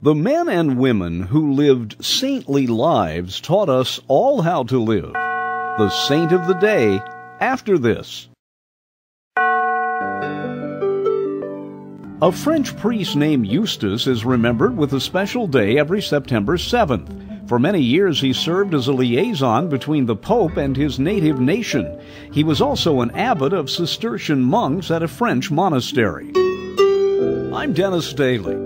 The men and women who lived saintly lives taught us all how to live. The saint of the day after this. A French priest named Eustace is remembered with a special day every September 7th. For many years he served as a liaison between the Pope and his native nation. He was also an abbot of Cistercian monks at a French monastery. I'm Dennis Daily.